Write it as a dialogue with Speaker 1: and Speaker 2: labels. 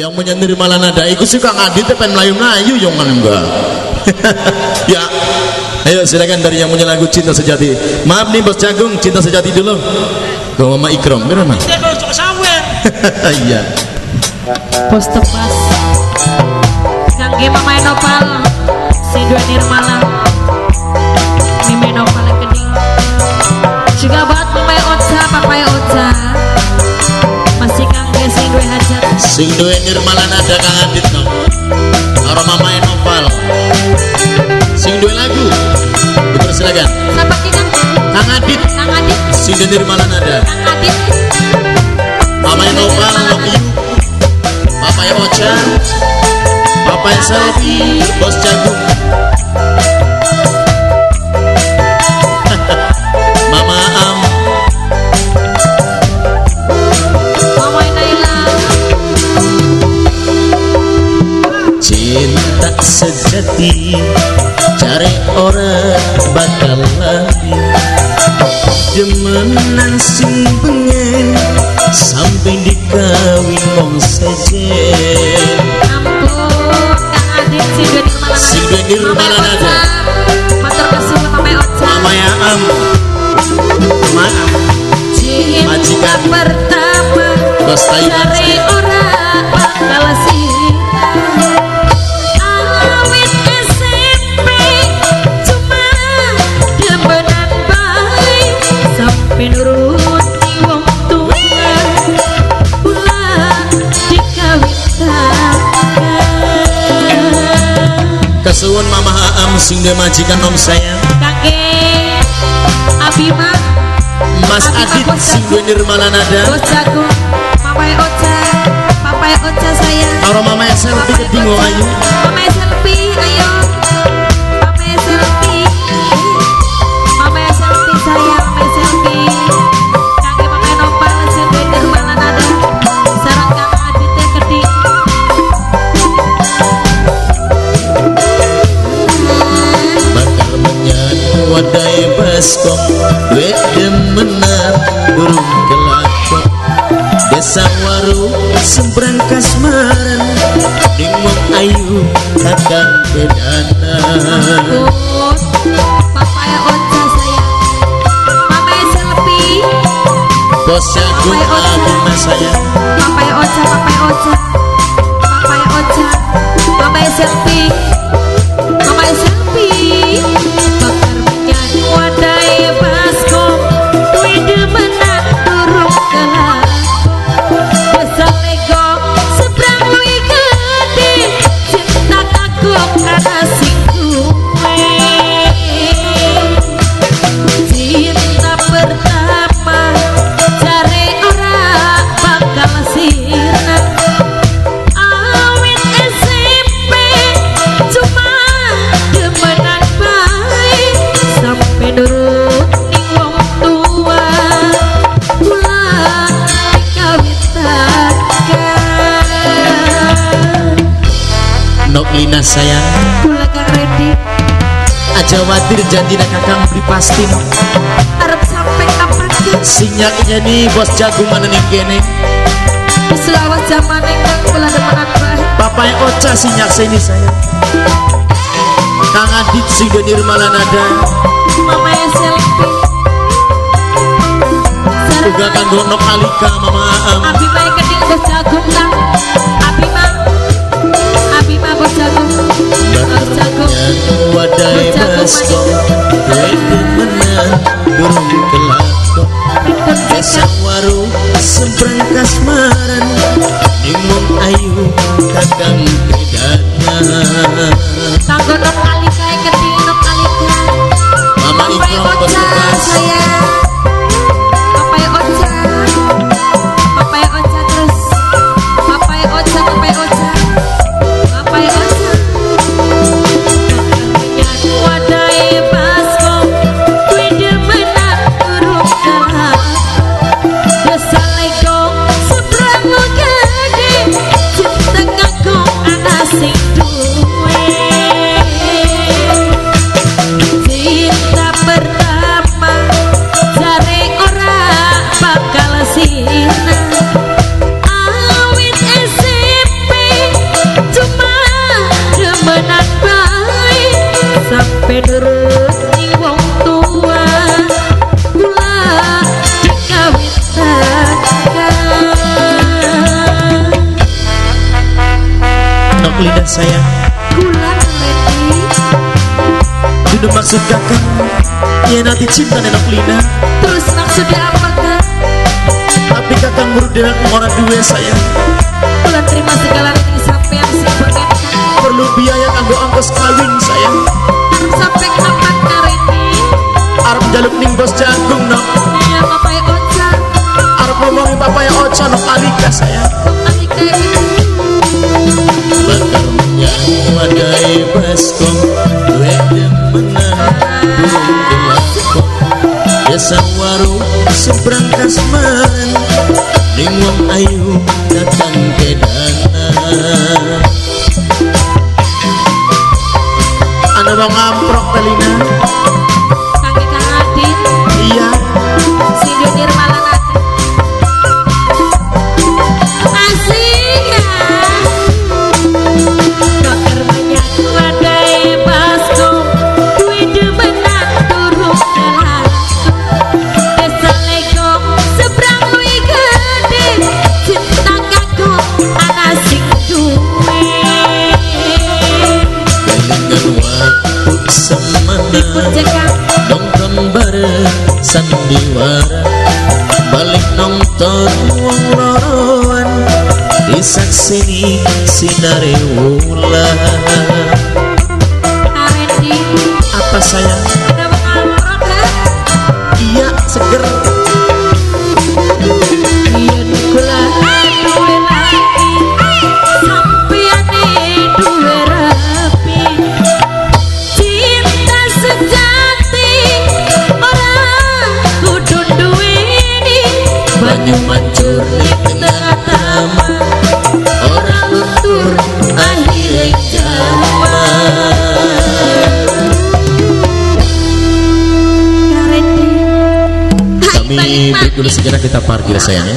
Speaker 1: yang menyendiri malah nada ikut sih kang Adit pengen melayu melayu yang kan enggak? Ya ayo silakan dari yang punya lagu cinta sejati. Maaf nih bos jagung cinta sejati dulu. Ke mama ikram
Speaker 2: Dia kalau cok sawer.
Speaker 1: iya.
Speaker 3: Pos tebas Ngangge mama enopal Si dua nirmala. Mimi enopal yang kening Juga buat mama oca papa oca
Speaker 1: sing duwe nirmala nada kang Adit no karo mama Enopal sing duwe lagu. Dipersilakan
Speaker 3: Siapa kita?
Speaker 1: kang. Adit.
Speaker 3: Kang Adit.
Speaker 1: Sing duwe nirmala nada
Speaker 3: Kang Adit.
Speaker 1: Mama Enopal love you papa Ocha papa selfie bos jagung sejati cari orang bakal lagi. Demenan sing pengen sampai dikawin mong sejen
Speaker 3: Ampun Kang Adit si. Matur oca
Speaker 1: am.
Speaker 3: Cinta
Speaker 1: Majikan.
Speaker 3: pertama
Speaker 1: Bos mama am sing majikan om sayang
Speaker 3: Kakek Abimah
Speaker 1: Mas Adit sing dia nirmala nada.
Speaker 3: Bos Jagung Papai Ocha Papai Ocha sayang
Speaker 1: karo mama yang selfie kedingo ayu.
Speaker 3: Mama selfie,
Speaker 1: wadai baskom duit demenan durung kelakon desa waru sembrang kasmaran dingmong ayu kadang bedana
Speaker 3: Ampun. Papai Ocha sayang. Mama selfie.
Speaker 1: bos jagung
Speaker 3: Papai Ocha.
Speaker 1: abimah sayang
Speaker 3: Papai Ocha, papai Ocha. Papai Ocha. as
Speaker 1: nok lina sayang
Speaker 3: Kula kang ready
Speaker 1: aja wadir jantina kakang beli pasti.
Speaker 3: Arep sampai kapan ki
Speaker 1: sinyak jadi bos jagung mana nih kene?
Speaker 3: Selawas zaman engkang kula demenan baik
Speaker 1: papa yang ocha sinyak sini sayang Kang Adit sing dia nirmala nada
Speaker 3: Mama yang Sarang
Speaker 1: juga kanggo nok alika mama. Am
Speaker 3: Abi yang keding bos jagung kang
Speaker 1: Nimong ayu kakang bedana Mama ikram bertugas lidah sayang
Speaker 3: Kula Kang Randy
Speaker 1: Dulu maksud kakak Ya nanti cinta nenek lina.
Speaker 3: Terus maksudnya apa Kang?
Speaker 1: Tapi kakak ngurut dengan orang dua sayang
Speaker 3: Kula terima segala ini sing pengen Kang
Speaker 1: Perlu biaya kanggo ongkos kawin sayang
Speaker 3: sampai kapan Randy?
Speaker 1: Arab jaluk ning bos jagung no.
Speaker 3: Iya Bapak Ocha.
Speaker 1: Arab ngomongi papa ya oca no alika sayang Desa waru seberang kasmaran Ning wong ayu datang ke dana Ana wong amprok telina semana nonton bareng sandiwara balik nonton wong loroan. Disaksini sinare wulan apa sayang dulu sejenak kita parkir sayang ya